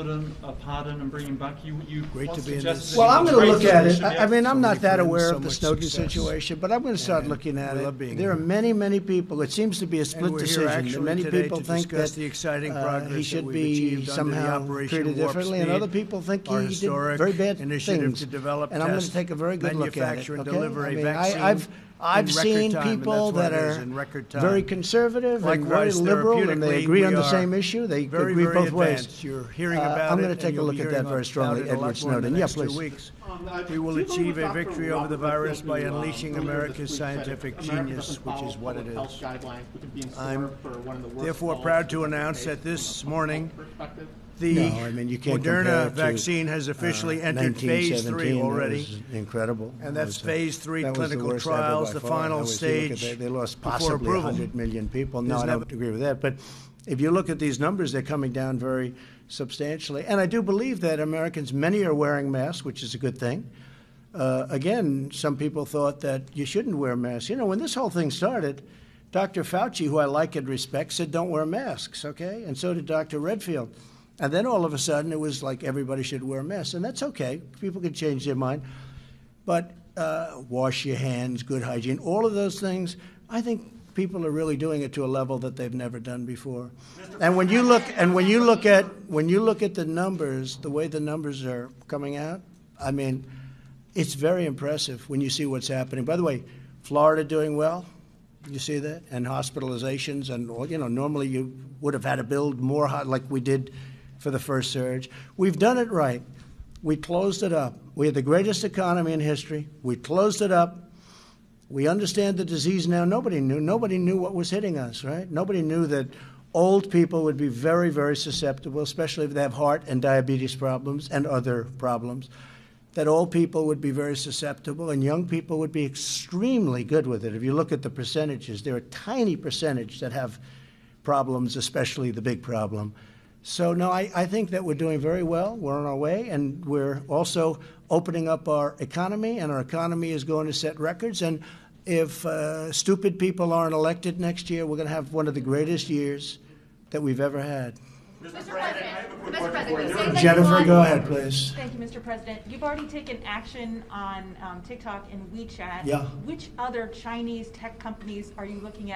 Snowden a pardon and bring him back? You, you Great to be in suggested this- that Well, he I'm was going to look at and it. should I I mean, I'm not that aware brings of the Snowden success. situation, but I'm going to start And looking at we love it. There are here. many, many people, it seems to be a split we're here decision. actually Many today people to think discuss that the exciting uh, progress he that should we've be achieved under the somehow Operation treated Warp differently, and Speed, other people think our he did historic very bad initiative things. to develop, And I'm going to take a very good look at it, manufacture, and okay? deliver I a mean, vaccine I- I've, I've seen time, people that are in record time. very conservative and very liberal, and they agree on the same issue. They very, agree very both ways. You're hearing Uh, about I'm gonna take a look at that very strongly, Edward lot more in Snowden. the Yeah, please. weeks. Um, We will do you believe achieve a victory over the virus by uh, unleashing America's this week said scientific genius, which is what it public health is. guidelines, which are being I'm served for one of the worst Therefore, proud to announce that this morning, health perspective. The No, I mean, you can't compare Moderna it to, vaccine has officially uh, entered phase 1917. three That already. incredible. And That that's was, uh, phase three that was the clinical worst ever trials, by the far. final That was- you look at stage that, They lost before possibly approval. 100 million people. No, There's I never- don't agree with that. But if you look at these numbers, they're coming down very substantially. And I do believe that Americans, many are wearing masks, which is a good thing. Uh, again, some people thought that you shouldn't wear masks. You know, when this whole thing started, Dr. Fauci, who I like and respect, said don't wear masks, okay? And so did Dr. Redfield. And then all of a sudden, it was like everybody should wear masks. And that's okay. People can change their mind. But uh, wash your hands, good hygiene, all of those things, I think people are really doing it to a level that they've never done before. And when you look and when you look at when you look at the numbers, the way the numbers are coming out, I mean, it's very impressive when you see what's happening. By the way, Florida doing well. You see that? And hospitalizations and you know, normally you would have had to build more like we did for the first surge. We've done it right. We closed it up. We had the greatest economy in history. We closed it up. We understand the disease now. Nobody knew. Nobody knew what was hitting us, right? Nobody knew that old people would be very, very susceptible, especially if they have heart and diabetes problems and other problems. That old people would be very susceptible and young people would be extremely good with it. If you look at the percentages, there are a tiny percentage that have problems, especially the big problem. So, no, I, I think that we're doing very well. We're on our way, and we're also opening up our economy, and our economy is going to set records. And if uh, stupid people aren't elected next year, we're going to have one of the greatest years that we've ever had. Mr. President, Mr. President, you say that you Jennifer, go ahead, please. Thank you, Mr. President. You've already taken action on um, TikTok and WeChat. Yeah. Which other Chinese tech companies are you looking at